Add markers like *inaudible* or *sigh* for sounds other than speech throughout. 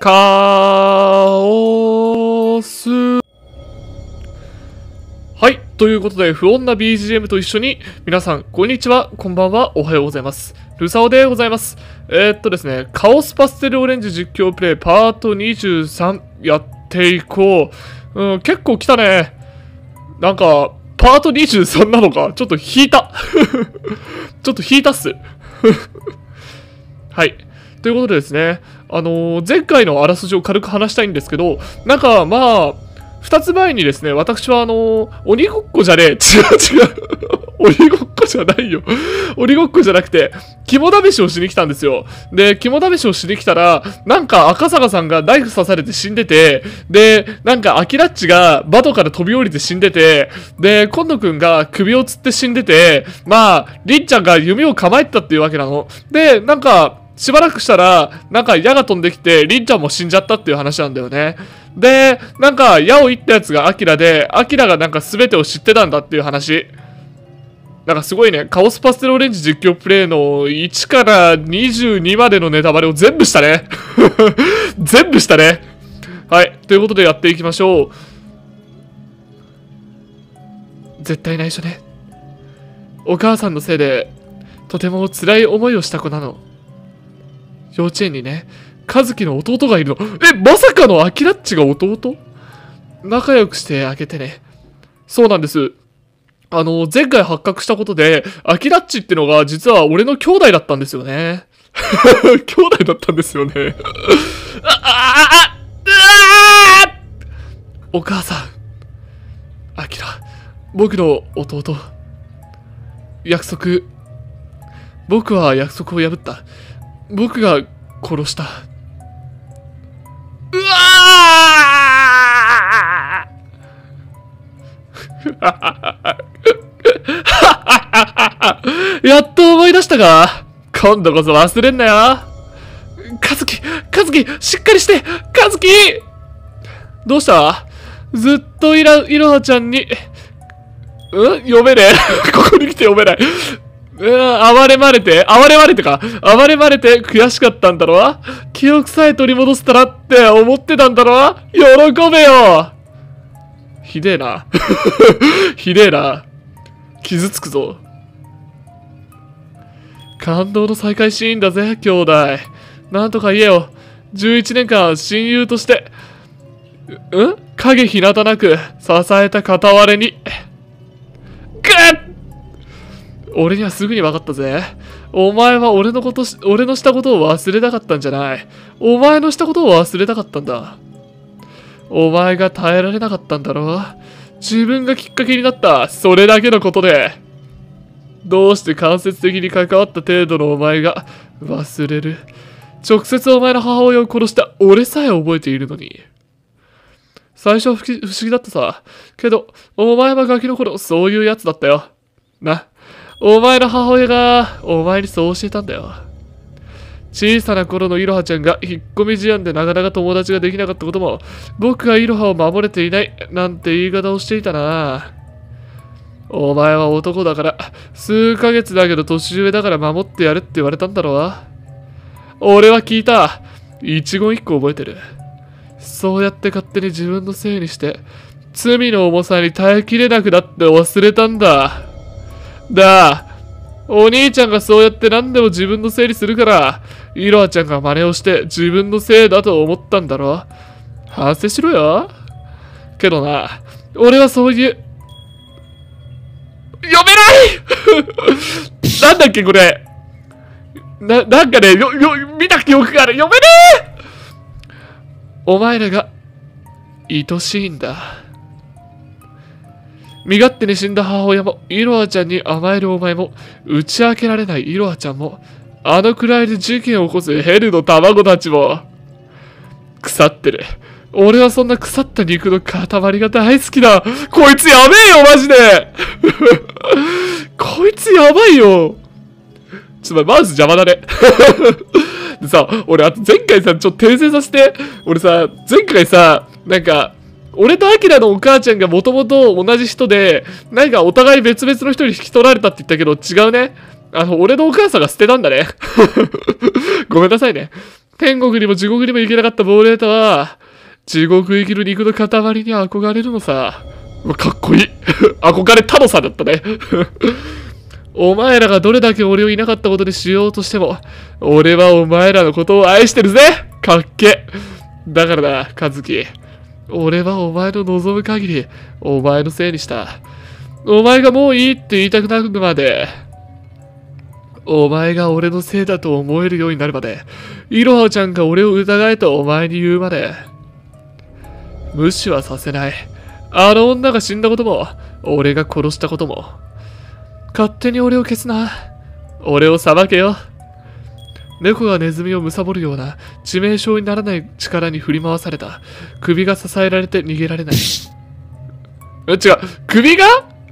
カオス。はい。ということで、不穏な BGM と一緒に、皆さん、こんにちは、こんばんは、おはようございます。ルサオでございます。えー、っとですね、カオスパステルオレンジ実況プレイパート23やっていこう。うん、結構来たね。なんか、パート23なのか？ちょっと引いた。*laughs* ちょっと引いたっす。*laughs* はい。ということでですね、あのー前回のあらすじを軽く話したいんですけど、なんかまあ、二つ前にですね、私はあのー鬼ごっこじゃねえ。違 *laughs* う違う。*laughs* 鬼ごっこじゃないよ。*laughs* 鬼ごっこじゃなくて、肝試しをしに来たんですよ。で、肝試しをしに来たら、なんか赤坂さんがナイフ刺されて死んでて、で、なんかアキラッチが窓から飛び降りて死んでて、で、今野くんが首をつって死んでて、まあ、りんちゃんが弓を構えてたっていうわけなの。で、なんか、しばらくしたら、なんか矢が飛んできて、りんちゃんも死んじゃったっていう話なんだよね。で、なんか矢を射ったやつがアキラで、アキラがなんか全てを知ってたんだっていう話。なんかすごいね、カオスパステルオレンジ実況プレイの1から22までのネタバレを全部したね。*laughs* 全部したね。はい。ということでやっていきましょう。絶対内緒ね。お母さんのせいで、とても辛い思いをした子なの。幼稚園にね、和樹の弟がいるの。え、まさかのアキラッチが弟？仲良くしてあげてね。そうなんです。あの、前回発覚したことで、アキラッチってのが実は俺の兄弟だったんですよね。*laughs* 兄弟だったんですよね。あ、あ、あ、あ、うわお母さん。アキラ、僕の弟。約束。僕は約束を破った。僕が殺した。うわやっと思い出したか。今度こそ忘れんなよ。和樹和樹しっかりして。和樹。どうした？ずっといら、いろはちゃんに、うん？読めねえ。*laughs* ここに来て読めない。うん、暴れまれて、暴れまれてか。暴れまれて悔しかったんだろ記憶さえ取り戻せたらって思ってたんだろ喜べよひでえな。*laughs* ひでえな。傷つくぞ。感動の再会シーンだぜ、兄弟。なんとか言えよ。11年間親友として、うん？影ひなたなく支えた片割れに。ぐっ俺にはすぐに分かったぜ。お前は俺のことし、俺のしたことを忘れたかったんじゃない。お前のしたことを忘れたかったんだ。お前が耐えられなかったんだろう。自分がきっかけになった。それだけのことで。どうして間接的に関わった程度のお前が忘れる。直接お前の母親を殺した俺さえ覚えているのに。最初は不思議だったさ。けど、お前はガキの頃そういうやつだったよ。な。お前の母親が、お前にそう教えたんだよ。小さな頃のイロハちゃんが引っ込み思案でなかなか友達ができなかったことも、僕がイロハを守れていない、なんて言い方をしていたな。お前は男だから、数ヶ月だけど年上だから守ってやるって言われたんだろう俺は聞いた。一言一句覚えてる。そうやって勝手に自分のせいにして、罪の重さに耐えきれなくなって忘れたんだ。だあ、お兄ちゃんがそうやって何でも自分のせいにするから、イロハちゃんが真似をして自分のせいだと思ったんだろ反省しろよ。けどな、俺はそういう、読めない *laughs* なんだっけこれ。な、なんかね、よ、よ、見た記憶がある。読めねえお前らが、愛しいんだ。身勝手に死んだ母親も、イロハちゃんに甘えるお前も、打ち明けられないイロハちゃんも、あのくらいで事件を起こすヘルの卵たちも、腐ってる。俺はそんな腐った肉の塊が大好きだ。こいつやべえよ、マジで *laughs* こいつやばいよ。ちょっとマウス邪魔だね。*laughs* でさ、俺、あと前回さ、ちょっと訂正させて。俺さ、前回さ、なんか、俺とアキラのお母ちゃんがもともと同じ人で、なんかお互い別々の人に引き取られたって言ったけど違うね。あの、俺のお母さんが捨てたんだね。*laughs* ごめんなさいね。天国にも地獄にも行けなかったボーレータは、地獄生きる肉の塊に憧れるのさ。かっこいい。*laughs* 憧れたのさだったね。*laughs* お前らがどれだけ俺をいなかったことにしようとしても、俺はお前らのことを愛してるぜかっけだからな、和樹。俺はお前の望む限り、お前のせいにした。お前がもういいって言いたくなるまで、お前が俺のせいだと思えるようになるまで、いろはちゃんが俺を疑えとお前に言うまで、無視はさせない。あの女が死んだことも、俺が殺したことも、勝手に俺を消すな。俺を裁けよ。猫がネズミを貪るような致命傷にならない力に振り回された。首が支えられて逃げられない。違う。首が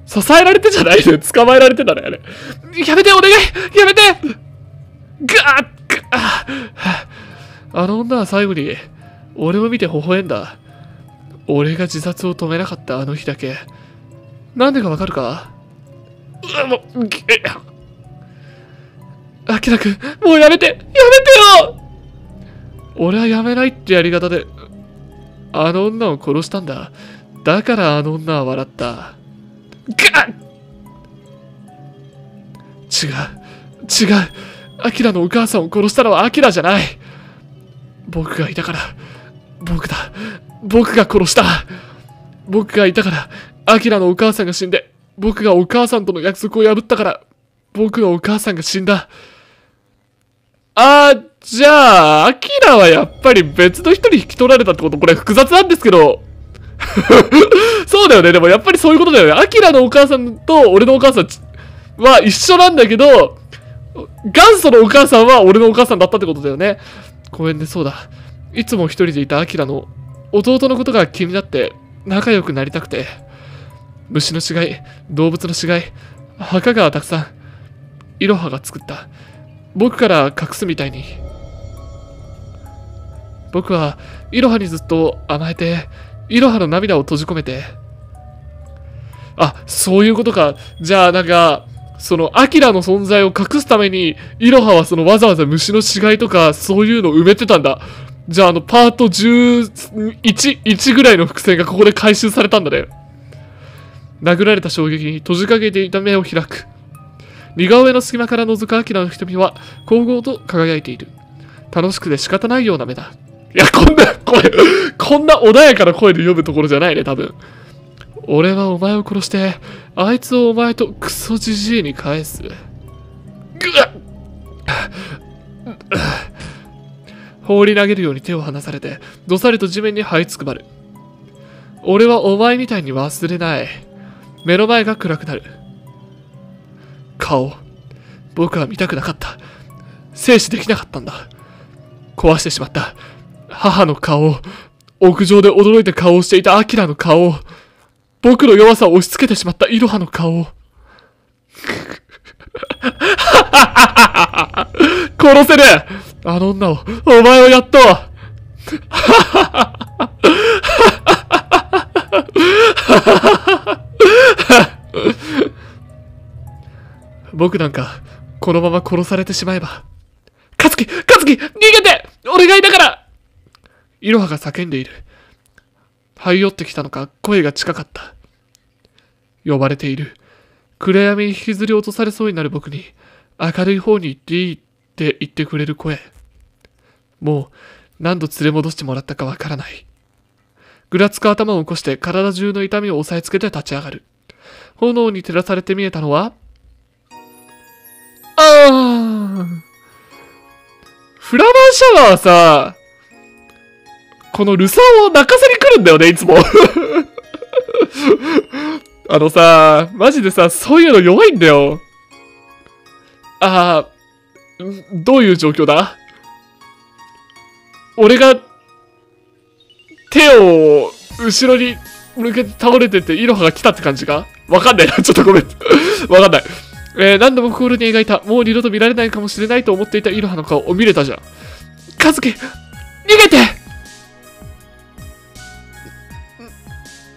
支えられてじゃないのよ。捕まえられてたね、あれ。やめて、お願いやめてガーッガーあの女は最後に、俺を見て微笑んだ。俺が自殺を止めなかったあの日だけ。なんでかわかるか？うわ、もう、あきらくん、もうやめてやめてよ俺はやめないってやり方で、あの女を殺したんだ。だからあの女は笑った。ガッ違う。違う。アキラのお母さんを殺したのはアキラじゃない。僕がいたから。僕だ。僕が殺した。僕がいたから、アキラのお母さんが死んで、僕がお母さんとの約束を破ったから、僕のお母さんが死んだ。あー、じゃあ、アキラはやっぱり別の人に引き取られたってこと？これ複雑なんですけど。*laughs* そうだよね。でもやっぱりそういうことだよね。アキラのお母さんと俺のお母さんは一緒なんだけど、元祖のお母さんは俺のお母さんだったってことだよね。ごめんね、そうだ。いつも一人でいたアキラの弟のことが気になって仲良くなりたくて。虫の死骸、動物の死骸、墓がたくさん、イロハが作った。僕から隠すみたいに。僕は、イロハにずっと甘えて、イロハの涙を閉じ込めて。あ、そういうことか。じゃあ、なんか、その、アキラの存在を隠すために、イロハはそのわざわざ虫の死骸とか、そういうのを埋めてたんだ。じゃあ、あの、パート11、1ぐらいの伏線がここで回収されたんだね。殴られた衝撃に閉じかけていた目を開く。似顔絵の隙間から覗くアキラの瞳は、光合と輝いている。楽しくて仕方ないような目だ。いや、こんな、これ、こんな穏やかな声で読むところじゃないね、多分。俺はお前を殺して、あいつをお前とクソじじいに返す。ぐっ放り投げるように手を離されて、どさりと地面に這いつくばる。俺はお前みたいに忘れない。目の前が暗くなる。顔。僕は見たくなかった。静止できなかったんだ。壊してしまった。母の顔、屋上で驚いて顔をしていたアキラの顔、僕の弱さを押し付けてしまったイロハの顔。*laughs* 殺せるあの女を、お前をやっと僕なんか、このまま殺されてしまえば。カツキカツキ逃げて俺がいたからイロハが叫んでいる。這い寄ってきたのか、声が近かった。呼ばれている。暗闇に引きずり落とされそうになる僕に、明るい方に行っていいって言ってくれる声。もう、何度連れ戻してもらったかわからない。ぐらつく頭を起こして体中の痛みを押さえつけて立ち上がる。炎に照らされて見えたのは、ああフラワーシャワーはさ、このルサを泣かせに来るんだよね、いつも。*laughs* あのさ、マジでさ、そういうの弱いんだよ。ああ、どういう状況だ？俺が、手を後ろに向けて倒れてて、イロハが来たって感じか？わかんないな。ちょっとごめん。*laughs* わかんない。えー、何度も心に描いた、もう二度と見られないかもしれないと思っていたイロハの顔を見れたじゃん。カズキ、逃げて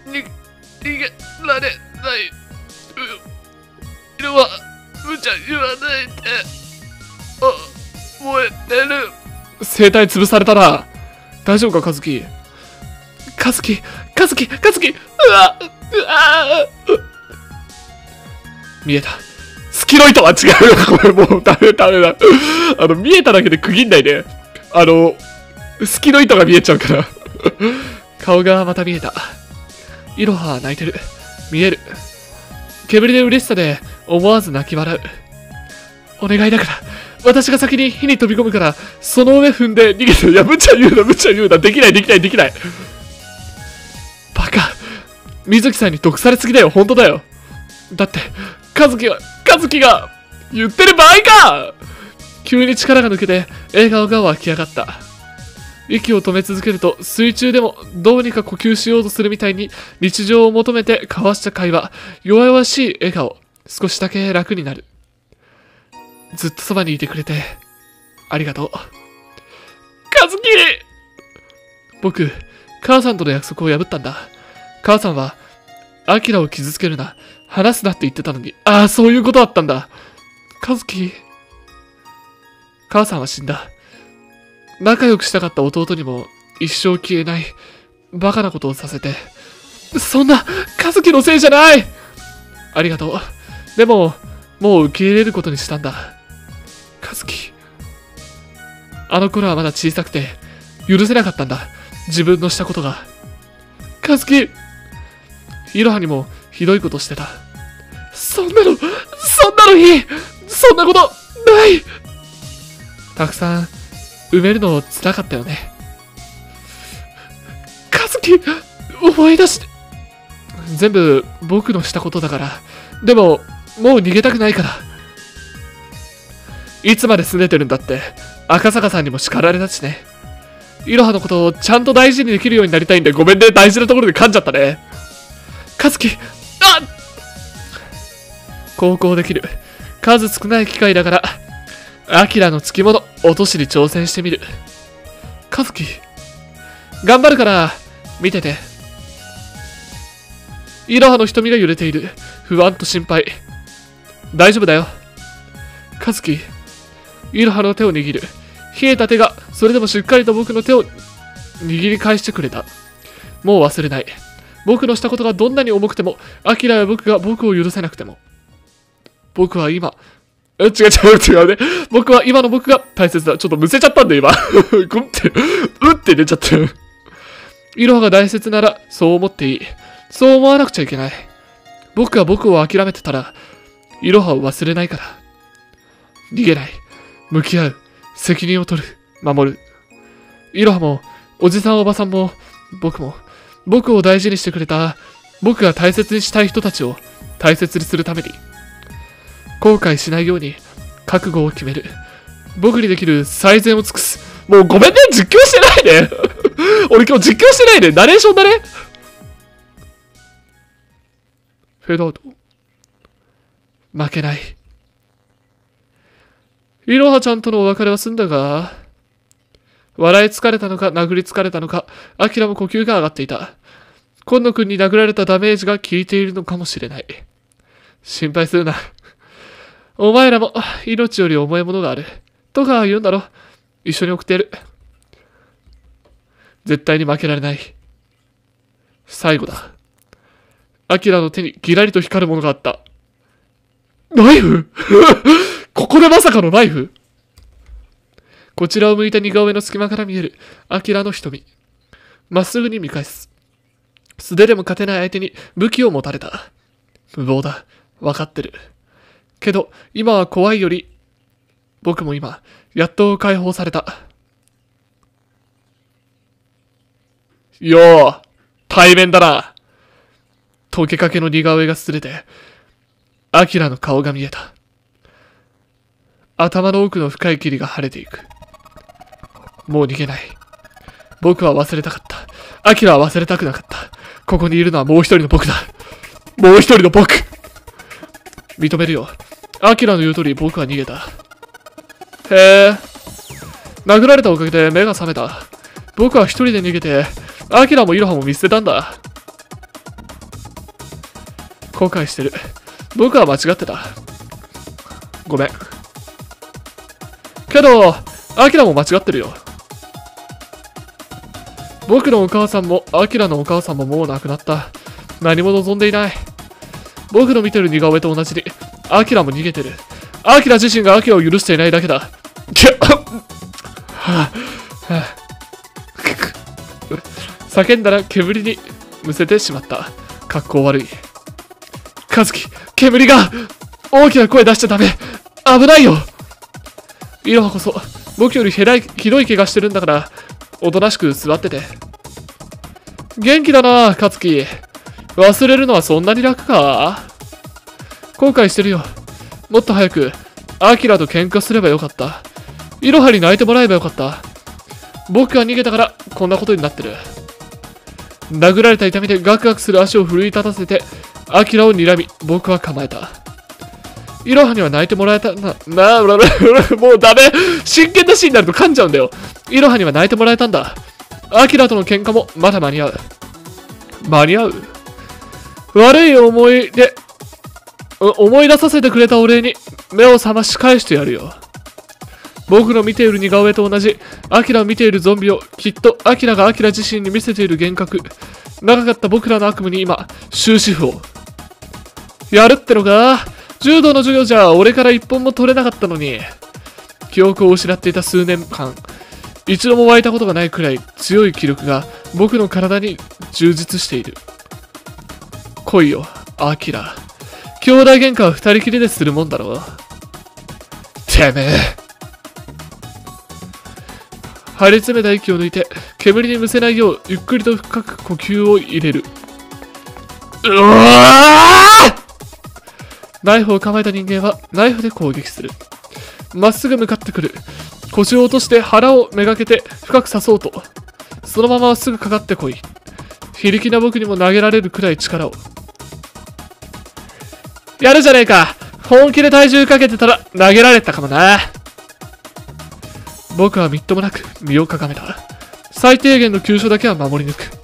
に、逃げられない。う、色は、無茶言わないで。あ、燃えてる。生体潰されたな。大丈夫か、カズキ？カズキ、カズキ、カズキ、うわ、うわ、見えた。スキロイトは違うよ。これもうダメダメだ。あの、見えただけで区切んないで。あの、スキロイトが見えちゃうから。顔がまた見えた。イロハは泣いてる。見える。煙で嬉しさで思わず泣き笑う。お願いだから、私が先に火に飛び込むから、その上踏んで逃げて、いや、無茶言うな、無茶言うな、できない、できない、できない。バカ。水木さんに毒されすぎだよ、本当だよ。だって、和樹は、和樹が、言ってる場合か急に力が抜けて、笑顔が湧き上がった。息を止め続けると、水中でもどうにか呼吸しようとするみたいに、日常を求めて交わした会話、弱々しい笑顔、少しだけ楽になる。ずっとそばにいてくれて、ありがとう。和樹僕、母さんとの約束を破ったんだ。母さんは、アキラを傷つけるな、話すなって言ってたのに、ああ、そういうことだったんだ。和樹、母さんは死んだ。仲良くしたかった弟にも一生消えない、バカなことをさせて。そんな、和樹のせいじゃないありがとう。でも、もう受け入れることにしたんだ。和樹。あの頃はまだ小さくて、許せなかったんだ。自分のしたことが。和樹いろはにもひどいことしてた。そんなの、そんなのいいそんなこと、ないたくさん埋めるの辛かったよね。和樹、思い出して。全部僕のしたことだから。でも、もう逃げたくないから。いつまで拗ねてるんだって、赤坂さんにも叱られたしね。いろはのことをちゃんと大事にできるようになりたいんで、ごめんね、大事なところで噛んじゃったね。和樹、あ高校できる。数少ない機会だから、アキラの付き物、落としに挑戦してみる。カズキ、頑張るから、見てて。イロハの瞳が揺れている。不安と心配。大丈夫だよ。カズキ、イロハの手を握る。冷えた手が、それでもしっかりと僕の手を握り返してくれた。もう忘れない。僕のしたことがどんなに重くても、アキラや僕が僕を許せなくても。僕は今、違う違う違うね。僕は今の僕が大切だ。ちょっとむせちゃったんで、今。*laughs* ぐんって、うって出ちゃってる。いろはが大切なら、そう思っていい。そう思わなくちゃいけない。僕が僕を諦めてたら、いろはを忘れないから。逃げない。向き合う。責任を取る。守る。いろはも、おじさんおばさんも、僕も、僕を大事にしてくれた、僕が大切にしたい人たちを大切にするために、後悔しないように覚悟を決める。僕にできる最善を尽くす。もうごめんね、実況してないで。*laughs* 俺今日実況してないで、ナレーションだね。フェードアウト。負けない。いろはちゃんとのお別れは済んだが、笑い疲れたのか、殴り疲れたのか、アキラも呼吸が上がっていた。今野くんに殴られたダメージが効いているのかもしれない。心配するな。お前らも命より重いものがある。とか言うんだろ。一緒に送ってやる。絶対に負けられない。最後だ。アキラの手にギラリと光るものがあった。ナイフ？*laughs* ここでまさかのナイフ？こちらを向いた似顔絵の隙間から見える、アキラの瞳。まっすぐに見返す。素手でも勝てない相手に武器を持たれた。無謀だ。わかってる。けど、今は怖いより、僕も今、やっと解放された。よう、対面だな。溶けかけの似顔絵がすれて、アキラの顔が見えた。頭の奥の深い霧が晴れていく。もう逃げない。僕は忘れたかった。アキラは忘れたくなかった。ここにいるのはもう一人の僕だ。もう一人の僕認めるよ。アキラの言う通り僕は逃げた。へえ。殴られたおかげで目が覚めた。僕は一人で逃げて、アキラもイロハも見捨てたんだ。後悔してる。僕は間違ってた。ごめん。けど、アキラも間違ってるよ。僕のお母さんも、アキラのお母さんももう亡くなった。何も望んでいない。僕の見てる似顔絵と同じに、アキラも逃げてる。アキラ自身がアキラを許していないだけだ。はあはあ叫んだら煙にむせてしまった。格好悪い。カズキ、煙が大きな声出しちゃダメ危ないよイロハこそ、僕よりひらひどい怪我してるんだから、おとなしく座ってて。元気だな、カツキ。忘れるのはそんなに楽か？後悔してるよ。もっと早く、アキラと喧嘩すればよかった。イロハに泣いてもらえばよかった。僕が逃げたから、こんなことになってる。殴られた痛みでガクガクする足を奮い立たせて、アキラを睨み、僕は構えた。イロハには泣いてもらえたな、なあ、もうダメ真剣なシーンになると噛んじゃうんだよ。イロハには泣いてもらえたんだ。アキラとの喧嘩もまだ間に合う。間に合う悪い思い出、思い出させてくれたお礼に目を覚まし返してやるよ。僕の見ている似顔絵と同じ、アキラを見ているゾンビを、きっとアキラがアキラ自身に見せている幻覚。長かった僕らの悪夢に今、終止符を。やるってのか？柔道の授業じゃ俺から一本も取れなかったのに。記憶を失っていた数年間、一度も湧いたことがないくらい強い気力が僕の体に充実している。来いよ、アキラ。兄弟喧嘩は二人きりでするもんだろう。てめえ。張り詰めた息を抜いて、煙にむせないようゆっくりと深く呼吸を入れる。うわーナイフを構えた人間はナイフで攻撃する。まっすぐ向かってくる。腰を落として腹をめがけて深く刺そうと。そのまますぐかかってこい。非力な僕にも投げられるくらい力を。やるじゃねえか本気で体重かけてたら投げられたかもな。僕はみっともなく身をかがめた。最低限の急所だけは守り抜く。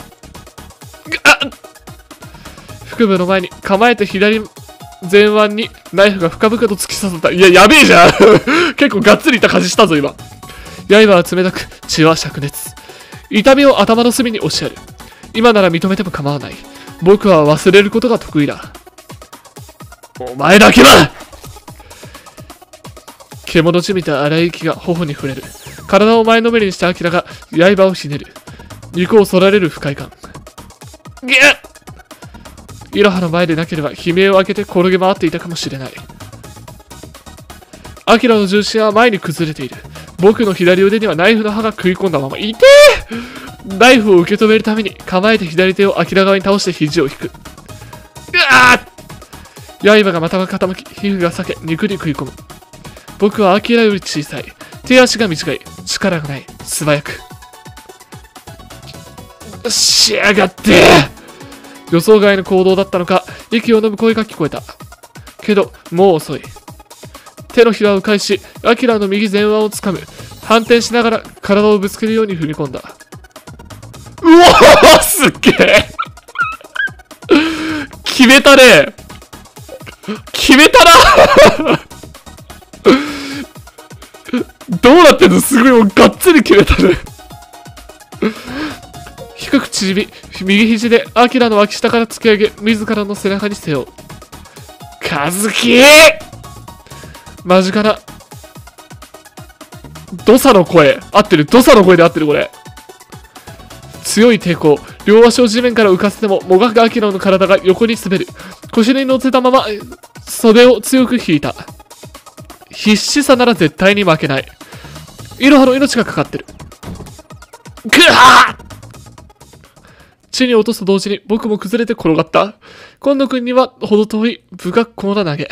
腹部の前に構えて左前腕にナイフが深々と突き刺さった。いや、やべえじゃん *laughs* 結構がっつりいた感じしたぞ、今。刃は冷たく、血は灼熱。痛みを頭の隅に押しやる。今なら認めても構わない。僕は忘れることが得意だ。お前だけは獣じみた荒い息が頬に触れる。体を前のめりにしたアキラが刃をひねる。肉をそられる不快感。ギュッイロハの前でなければ悲鳴を上げて転げ回っていたかもしれない。アキラの重心は前に崩れている。僕の左腕にはナイフの刃が食い込んだまま。いてナイフを受け止めるために構えて左手をアキラ側に倒して肘を引く。うわー刃がまた傾き、皮膚が裂け、肉に食い込む。僕はアキラより小さい。手足が短い。力がない。素早く。しやがって予想外の行動だったのか、息を飲む声が聞こえた。けど、もう遅い。手のひらを返し、アキラの右前腕をつかむ。反転しながら体をぶつけるように踏み込んだ。うわーすっげえ決めたね決めたなどうなってんの？すごいもうがっつり決めたね低く縮み、右肘でアキラの脇下から突き上げ、自らの背中に背負う。カズキ間近な、ドサの声。合ってる。ドサの声で合ってる、これ。強い抵抗。両足を地面から浮かせても、もがくアキラの体が横に滑る。腰に乗せたまま、袖を強く引いた。必死さなら絶対に負けない。イロハの命がかかってる。ぐわー地に落とすと同時に僕も崩れて転がった。今野くんには程遠い不格好な投げ。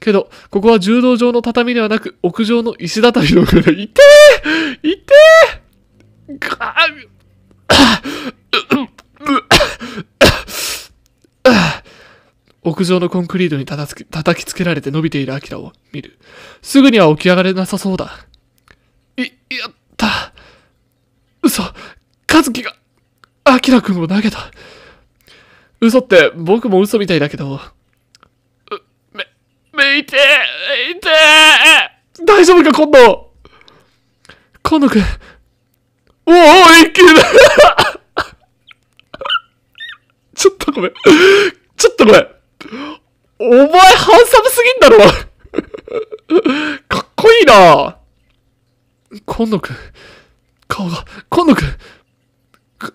けど、ここは柔道場の畳ではなく屋上の石畳の上で、いてーいてー屋上のコンクリートに叩き叩きつけられて伸びているアキラを見る。すぐには起き上がれなさそうだ。い、やった。嘘。カズキが、アキラくんを投げた。嘘って僕も嘘みたいだけど。め、めいてめいて大丈夫か今度今度くん。おおいけないちょっとごめん。ちょっとごめん。お前ハンサムすぎんだろかっこいいな今野くん。顔が、今野くん。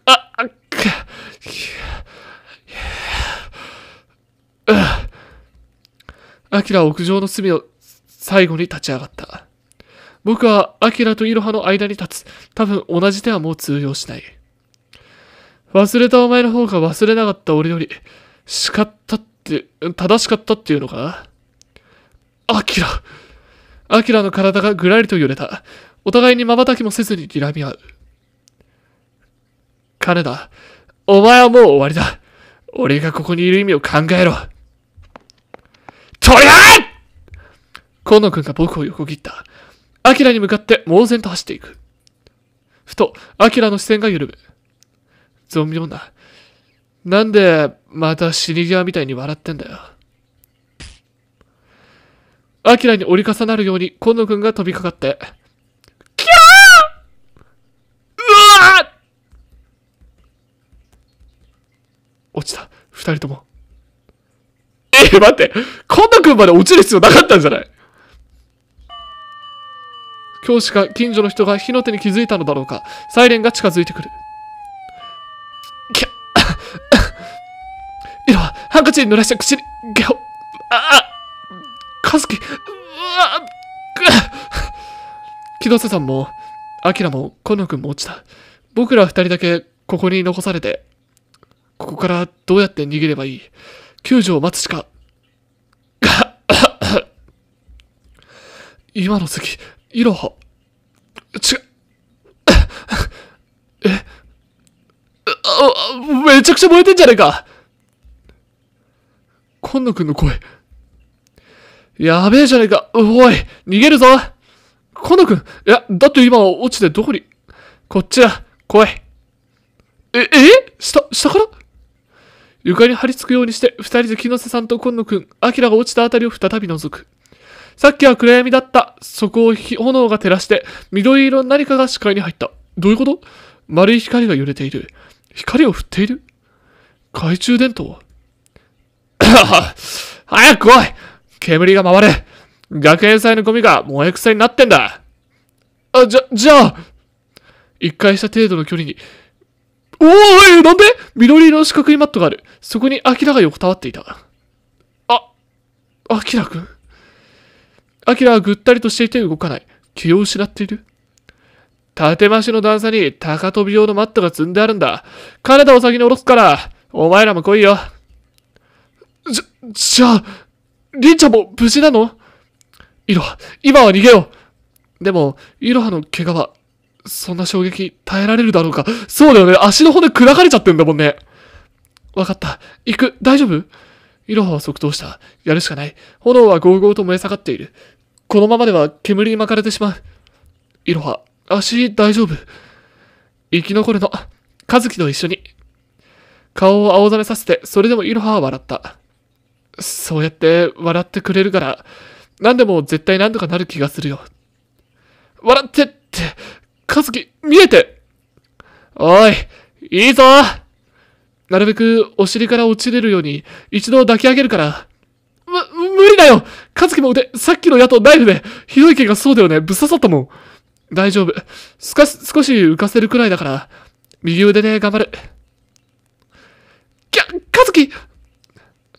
あ、あ、く、アキラは屋上の隅を最後に立ち上がった。僕はアキラとイロハの間に立つ。多分同じ手はもう通用しない。忘れたお前の方が忘れなかった俺より、叱ったって、正しかったっていうのかアキラ。アキラの体がぐらりと揺れた。お互いに瞬きもせずに睨み合う。金田、お前はもう終わりだ。俺がここにいる意味を考えろ。とりゃい河野くんが僕を横切った。アキラに向かって猛然と走っていく。ふと、アキラの視線が緩む。ゾンビ女。なんで、また死に際みたいに笑ってんだよ。アキラに折り重なるように、河野くんが飛びかかって、キャーうわ落ちた。二人とも。*laughs* え、待って。河野くんまで落ちる必要なかったんじゃない？教師か近所の人が火の手に気づいたのだろうか。サイレンが近づいてくる。きゃ、*laughs* 色はハンカチに濡らした口に、ゲホ、あ、あ、カズキ、うわ、ぐ木戸瀬さんも、アキラも、コノ君も落ちた。僕ら二人だけここに残されて、ここからどうやって逃げればいい？救助を待つしか。*coughs* 今の席、イロハ。違う。*coughs* えあ、めちゃくちゃ燃えてんじゃねえか今野くんの声。やべえじゃねえか。おい、逃げるぞ今野くん。いや、だって今落ちてどこに？こっちだ。来い。え、え？下、下から？床に張り付くようにして、二人で木下さんと今野くん、アキラが落ちたあたりを再び覗く。さっきは暗闇だった。そこを炎が照らして、緑色の何かが視界に入った。どういうこと？丸い光が揺れている。光を振っている？懐中電灯 *coughs* 早く来い煙が回る学園祭のゴミが燃え草になってんだあ、じゃ、じゃあ一回した程度の距離に。おーいなんで?緑色の四角いマットがある。そこにアキラが横たわっていた。あ、アキラくん？アキラはぐったりとしていて動かない。気を失っている。縦増しの段差に高飛び用のマットが積んであるんだ。金田を先に下ろすから、お前らも来いよ。じゃ、じゃあ、りんちゃんも無事なの？イロハ、今は逃げよう。でも、イロハの怪我は、そんな衝撃耐えられるだろうか。そうだよね。足の骨砕かれちゃってんだもんね。わかった。行く。大丈夫？イロハは即答した。やるしかない。炎はゴーゴーと燃え盛っている。このままでは煙に巻かれてしまう。イロハ、足大丈夫？生き残るの。カズキと一緒に。顔を青ざめさせて、それでもイロハは笑った。そうやって笑ってくれるから、何でも絶対何とかなる気がするよ。笑ってって、カズキ、見えておい、いいぞなるべくお尻から落ちれるように一度抱き上げるから。む、無理だよカズキの腕、さっきの矢とナイフで、ひどい怪我そうだよね。ぶっ刺さったもん。大丈夫。少し、少し浮かせるくらいだから、右腕で頑張る。きゃ、カズキ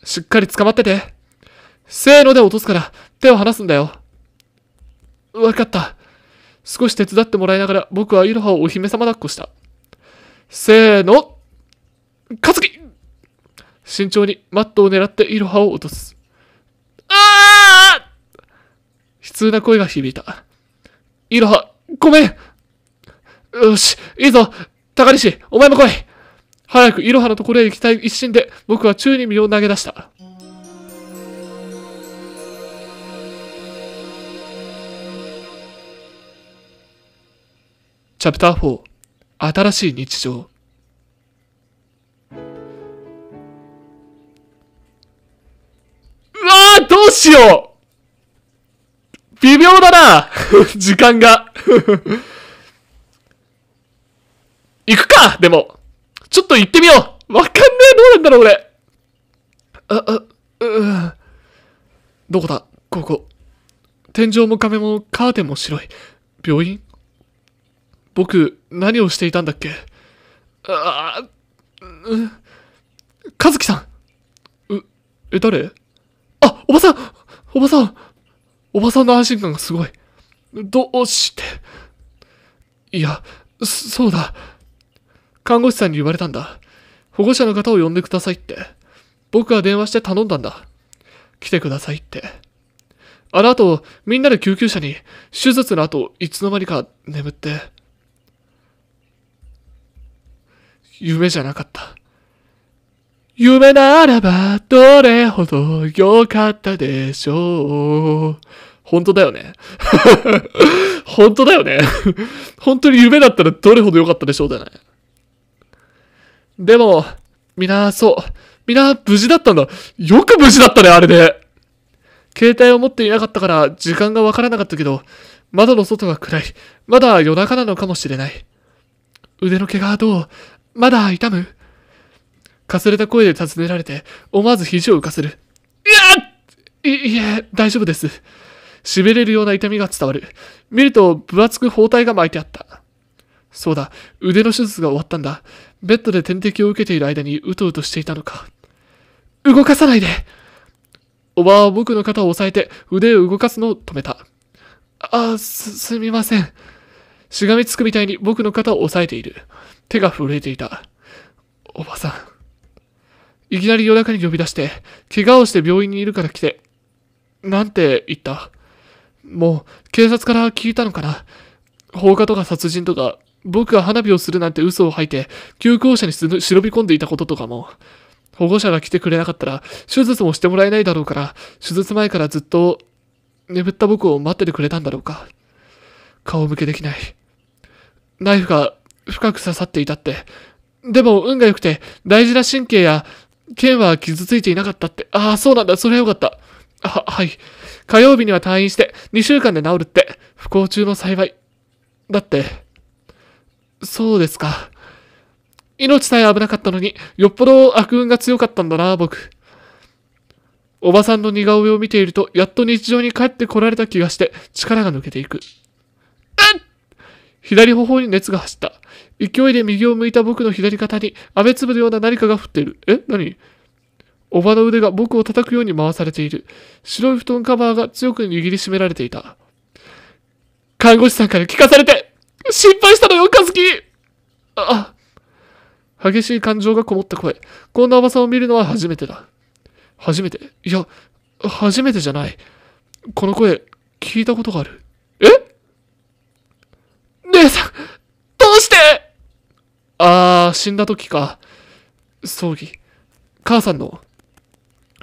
しっかり捕まってて。せーので落とすから、手を離すんだよ。わかった。少し手伝ってもらいながら、僕はイロハをお姫様抱っこした。せーのカズキ慎重にマットを狙ってイロハを落とす。ああ悲痛な声が響いた。イロハ、ごめんよし、いいぞ高西、お前も来い早くイロハのところへ行きたい一心で、僕は宙に身を投げ出した。チャプター4新しい日常。うわーどうしよう。微妙だな。*laughs* 時間が。*laughs* 行くかでも。ちょっと行ってみよう。わかんねえ。どうなんだろう俺。あ、あ、うー。どこだ？ここ。天井も壁もカーテンも白い。病院？僕、何をしていたんだっけ？ああ、うん、和樹さんう、え、誰？あ、おばさんおばさんおばさんの安心感がすごい。どうして？いや、そそうだ。看護師さんに言われたんだ。保護者の方を呼んでくださいって。僕が電話して頼んだんだ。来てくださいって。あの後、みんなで救急車に、手術の後、いつの間にか眠って。夢じゃなかった。夢ならば、どれほど良かったでしょう。本当だよね。*laughs* 本当だよね。本当に夢だったらどれほど良かったでしょうだよね。でも、みな、そう。みな無事だったんだ。よく無事だったね、あれで。携帯を持っていなかったから時間がわからなかったけど、窓の外が暗い。まだ夜中なのかもしれない。腕の怪我はどう？まだ痛む？かすれた声で尋ねられて、思わず肘を浮かせる。いやい、いえ、大丈夫です。痺れるような痛みが伝わる。見ると分厚く包帯が巻いてあった。そうだ、腕の手術が終わったんだ。ベッドで点滴を受けている間にうとうとしていたのか。動かさないでおばは僕の肩を押さえて腕を動かすのを止めた。あ、す、すみません。しがみつくみたいに僕の肩を押さえている。手が震えていた。おばさん。いきなり夜中に呼び出して、怪我をして病院にいるから来て、なんて言った？もう、警察から聞いたのかな？放火とか殺人とか、僕が花火をするなんて嘘を吐いて、救急車に忍び込んでいたこととかも、保護者が来てくれなかったら、手術もしてもらえないだろうから、手術前からずっと、眠った僕を待っててくれたんだろうか。顔向けできない。ナイフが深く刺さっていたって。でも運が良くて、大事な神経や腱は傷ついていなかったって。ああ、そうなんだ。それはよかった。は、はい。火曜日には退院して2週間で治るって。不幸中の幸い。だって。そうですか。命さえ危なかったのに、よっぽど悪運が強かったんだな、僕。おばさんの似顔絵を見ていると、やっと日常に帰ってこられた気がして、力が抜けていく。うっ左頬に熱が走った。勢いで右を向いた僕の左肩に雨粒のような何かが降っている。え？何？おばの腕が僕を叩くように回されている。白い布団カバーが強く握りしめられていた。看護師さんから聞かされて心配したのよ、カズキあ、激しい感情がこもった声。こんなおばさんを見るのは初めてだ。初めて？いや、初めてじゃない。この声、聞いたことがある。え姉さん、どうしてあ、死んだ時か。葬儀。母さんの。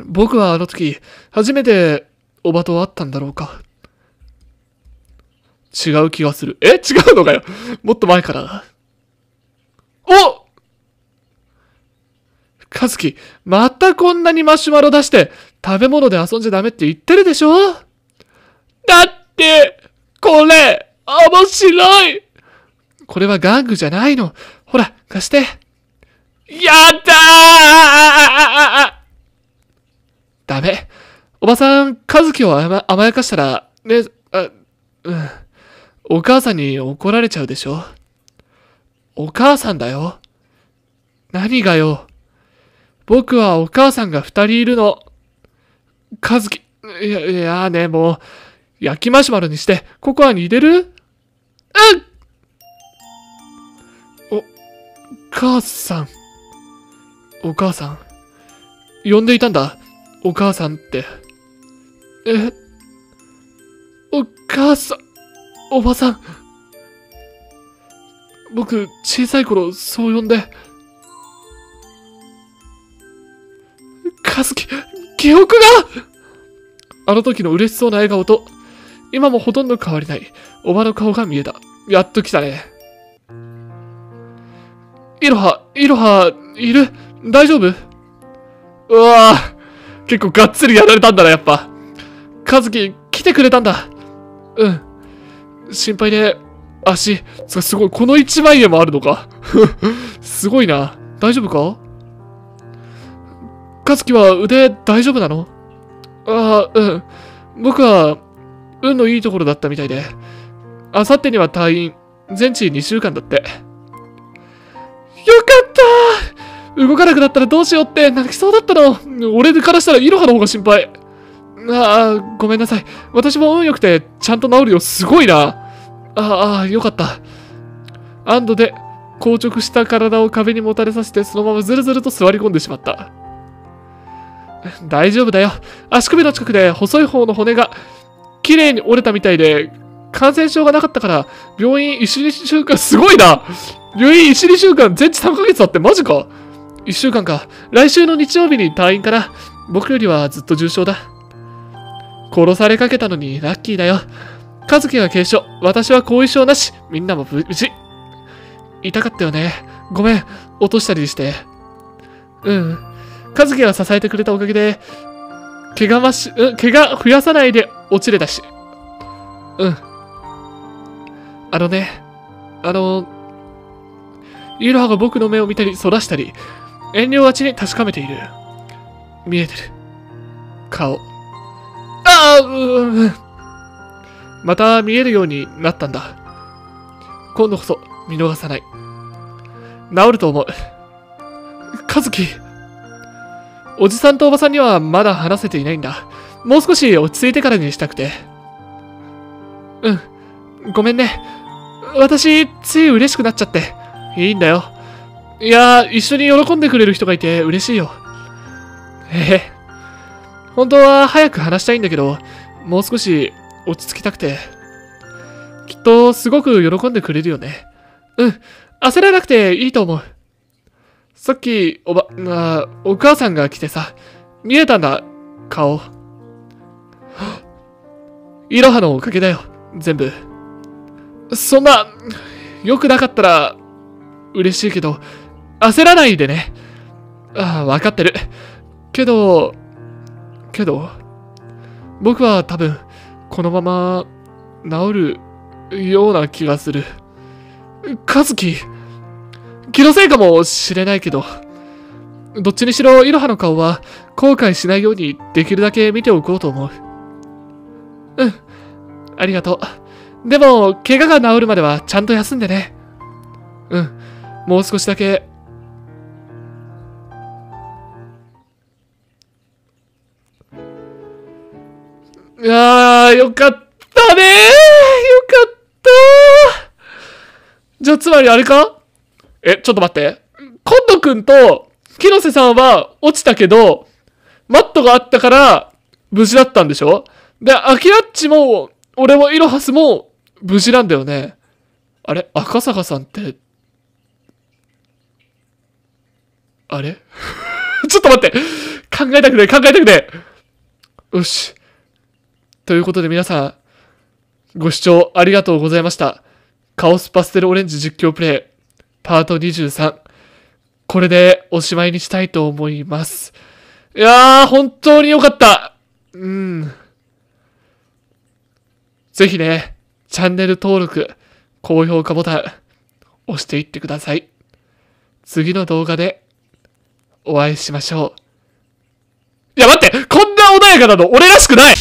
僕はあの時、初めておばと会ったんだろうか。違う気がする。え？違うのかよ。もっと前から。おカズキ、またこんなにマシュマロ出して、食べ物で遊んじゃダメって言ってるでしょ？だって、これ、面白いこれは玩具じゃないの。ほら、貸して。やったーダメ。おばさん、和樹を甘甘やかしたら、ね、あ、うん。お母さんに怒られちゃうでしょ？お母さんだよ。何がよ？僕はお母さんが二人いるの。和樹、いや、いやね、もう、焼きマシュマロにして、ココアに入れる？うん母さん。お母さん？呼んでいたんだ？お母さんって。え？お母さん、おばさん。僕、小さい頃、そう呼んで。かずき、記憶があの時の嬉しそうな笑顔と、今もほとんど変わりない、おばの顔が見えた。やっと来たね。いろは、いろは、いる？大丈夫？うわぁ、結構がっつりやられたんだな、やっぱ。かずき、来てくれたんだ。うん。心配で、足、すごい、この一枚絵もあるのか？*laughs* すごいな。大丈夫か？和樹は腕大丈夫なの？ああ、うん。僕は、運のいいところだったみたいで。あさってには退院。全治2週間だって。よかった動かなくなったらどうしようって泣きそうだったの。俺からしたらイロハの方が心配。ああ、ごめんなさい。私も運良くてちゃんと治るよ。すごいな。ああ、よかった。安堵で硬直した体を壁にもたれさせてそのままずるずると座り込んでしまった。大丈夫だよ。足首の近くで細い方の骨が綺麗に折れたみたいで、感染症がなかったから、病院1、2週間、すごいな病院1、2週間、全治3ヶ月あってマジか ?1 週間か。来週の日曜日に退院から、僕よりはずっと重症だ。殺されかけたのにラッキーだよ。和樹が軽傷、私は後遺症なし、みんなも無事。痛かったよね。ごめん、落としたりして。うん。和樹が支えてくれたおかげで、怪我まし、うん、怪我増やさないで落ちれたし。うん。あのね、あの、イロハが僕の目を見たり、そらしたり、遠慮がちに確かめている。見えてる。顔。ああ、うん。また見えるようになったんだ。今度こそ見逃さない。治ると思う。和樹。おじさんとおばさんにはまだ話せていないんだ。もう少し落ち着いてからにしたくて。うん。ごめんね。私、つい嬉しくなっちゃって。いいんだよ。いや一緒に喜んでくれる人がいて嬉しいよ。へへ。本当は早く話したいんだけど、もう少し落ち着きたくて。きっとすごく喜んでくれるよね。うん。焦らなくていいと思う。さっき、おば、あ、お母さんが来てさ、見えたんだ、顔。いろはのおかげだよ、全部。そんな、良くなかったら、嬉しいけど、焦らないでね。ああ、わかってる。けど、けど、僕は多分、このまま、治るような気がする。和樹、気のせいかもしれないけど、どっちにしろ、イロハの顔は後悔しないようにできるだけ見ておこうと思う。うん。ありがとう。でも、怪我が治るまではちゃんと休んでね。うん。もう少しだけ。いやー、よかったねよかったじゃあ、つまりあれか？え、ちょっと待って。今度くんと、広瀬さんは落ちたけど、マットがあったから、無事だったんでしょ？で、アキラッチも、俺もイロハスも、無事なんだよね。あれ？赤坂さんって、あれ？*laughs* ちょっと待って考えたくない考えたくないよし。ということで皆さん、ご視聴ありがとうございました。カオスパステルオレンジ実況プレイ、パート23。これでおしまいにしたいと思います。いやー、本当に良かった。うん。ぜひね、チャンネル登録、高評価ボタン、押していってください。次の動画でお会いしましょう。いや待ってこんな穏やかなの俺らしくない